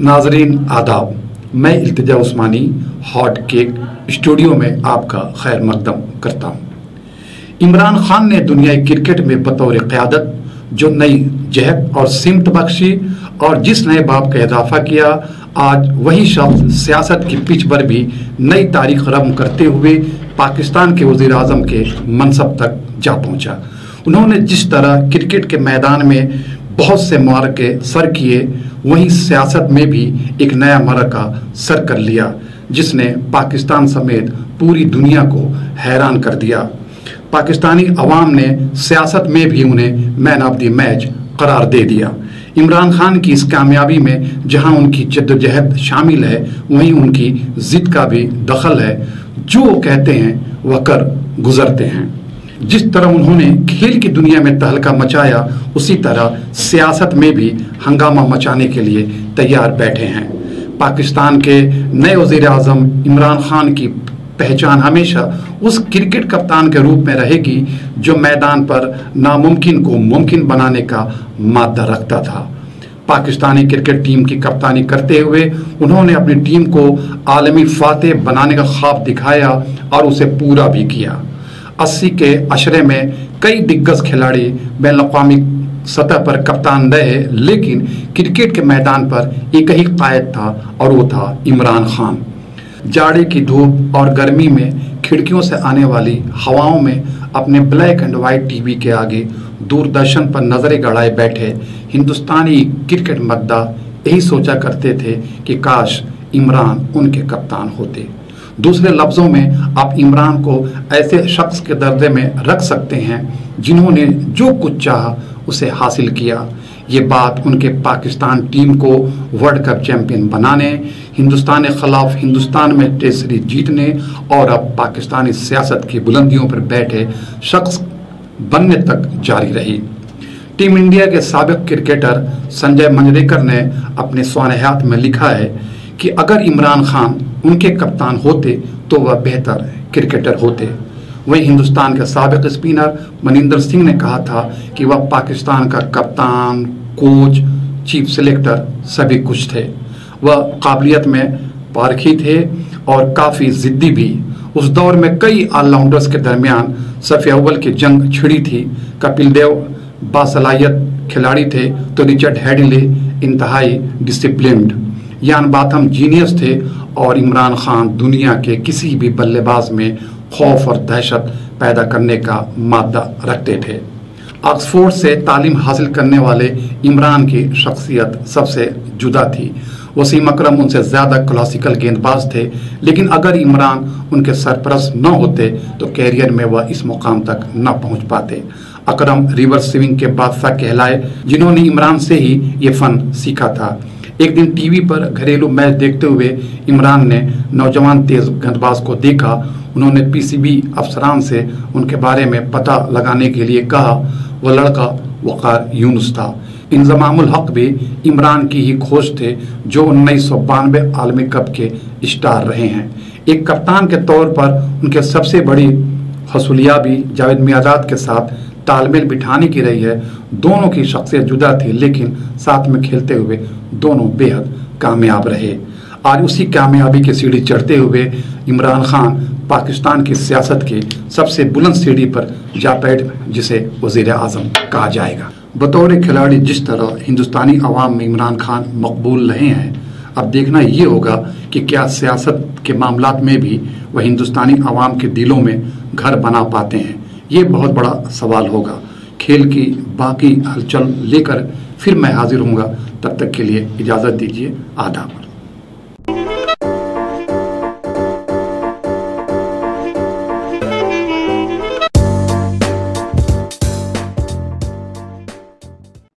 ناظرین، آداب، میں التجا عثمانی ہاٹ کیک اسٹوڈیو میں آپ کا خیر مقدم کرتا ہوں۔ عمران خان نے دنیا کرکٹ میں بطور قیادت، جو نئی جہت اور سمت بخشی اور جس نئے باپ کا اضافہ کیا، آج وہی شخص سیاست کی پچ پر بھی نئی تاریخ رم کرتے ہوئے پاکستان کے وزیر اعظم کے منصب تک جا پہنچا۔ انہوں نے جس طرح کرکٹ کے میدان میں بہت سے معارکے سر کیے وہیں سیاست میں بھی ایک نیا مرکہ سر کر لیا، جس نے پاکستان سمیت پوری دنیا کو حیران کر دیا۔ پاکستانی عوام نے سیاست میں بھی انہیں مین آف دی میچ قرار دے دیا۔ عمران خان کی اس کامیابی میں جہاں ان کی جد و جہد شامل ہے، وہیں ان کی ضد کا بھی دخل ہے۔ جو کہتے ہیں، وہ کر گزرتے ہیں۔ جس طرح انہوں نے کھیل کی دنیا میں تہلکہ مچایا، اسی طرح سیاست میں بھی ہنگامہ مچانے کے لیے تیار بیٹھے ہیں۔ پاکستان کے نئے وزیر اعظم عمران خان کی پہچان ہمیشہ اس کرکٹ کپتان کے روپ میں رہے گی جو میدان پر ناممکن کو ممکن بنانے کا مادہ رکھتا تھا۔ پاکستانی کرکٹ ٹیم کی کپتانی کرتے ہوئے انہوں نے اپنی ٹیم کو عالمی فاتح بنانے کا خواب دکھایا اور اسے پورا بھی کیا۔ اسی کے عشرے میں کئی دگز کھلاڑی بین الاقوامی سطح پر کپتان رہے، لیکن کرکٹ کے میدان پر ایک ہی قائد تھا اور وہ تھا عمران خان۔ جاڑے کی دھوپ اور گرمی میں کھڑکیوں سے آنے والی ہواؤں میں اپنے black and white T V کے آگے دور درشن پر نظریں گڑائے بیٹھے ہندوستانی کرکٹ مدہ یہی سوچا کرتے تھے کہ کاش عمران ان کے کپتان ہوتے۔ دوسرے لفظوں میں آپ عمران کو ایسے شخص کے درجے میں رکھ سکتے ہیں جنہوں نے جو کچھ چاہا اسے حاصل کیا۔ یہ بات ان کے پاکستان ٹیم کو ورلڈ کپ چیمپئن بنانے، ہندوستان خلاف ہندوستان میں ٹیسٹ سیریز جیتنے اور اب پاکستانی سیاست کی بلندیوں پر بیٹھے شخص بننے تک جاری رہی۔ ٹیم انڈیا کے سابق کرکٹر سنجے منجریکر نے اپنے سوانحیات میں لکھا ہے کہ اگر عمران خان ان کے کپتان ہوتے تو وہ بہتر کرکٹر ہوتے۔ وہیں ہندوستان کے سابق اسپنر منیندر سنگھ نے کہا تھا کہ وہ پاکستان کا کپتان، کوچ، چیف سلیکٹر سبھی کچھ تھے۔ وہ قابلیت میں پارکھی تھے اور کافی ضدی بھی۔ اس دور میں کئی آل لاؤنڈرز کے درمیان صفی اول کی جنگ چھڑی تھی۔ کپل دیو باصلاحیت کھلاڑی تھے تو رچرڈ ہیڈلے انتہائی ڈسپلنڈ یان باتھم جینیس تھے اور عمران خان دنیا کے کسی بھی بلے باز میں خوف اور دہشت پیدا کرنے کا مادہ رکھتے تھے۔ آکسفورڈ سے تعلیم حاصل کرنے والے عمران کی شخصیت سب سے جدا تھی۔ وسیم اکرم ان سے زیادہ کلاسیکل گیند باز تھے، لیکن اگر عمران ان کے سرپرست نہ ہوتے تو کیریئر میں وہ اس مقام تک نہ پہنچ پاتے۔ اکرم ریور سوئنگ کے بادشاہ کہلائے، جنہوں نے عمران سے ہی یہ فن سیکھا تھا۔ ایک دن ٹی وی پر گھریلو میچ دیکھتے ہوئے عمران نے نوجوان تیز گندباز کو دیکھا۔ انہوں نے پی سی بی افسران سے ان کے بارے میں پتہ لگانے کے لیے کہا، وہ لڑکا وقار یونس تھا۔ انضمام الحق بھی عمران کی ہی کھوج تھے جو انیس سو بانوے عالمی کپ کے اسٹار رہے ہیں۔ ایک کپتان کے طور پر ان کے سب سے بڑی حصولیہ بھی جاوید میاداد کے ساتھ تالمیل بٹھانے کی رہی ہے۔ دونوں کی شخصیت جدا تھی، لیکن ساتھ میں کھیلتے ہوئے دونوں بے حد کامیاب رہے۔ آج اسی کامیابی کی سیڑھی چڑھتے ہوئے عمران خان پاکستان کی سیاست کے سب سے بلند سیڑھی پر جا پیٹ جسے وزیر اعظم کہا جائے گا۔ بطور کھلاڑی جس طرح ہندوستانی عوام میں عمران خان مقبول رہے ہیں، اب دیکھنا یہ ہوگا کہ کیا سیاست کے معاملات میں بھی وہ ہندوستانی عوام کے دلوں میں گھر بنا پاتے ہیں۔ یہ بہت بڑا سوال ہوگا۔ کھیل کی باقی ہلچل لے کر پھر میں حاضر ہوں گا۔ تب تک کے لیے اجازت دیجیے آدھا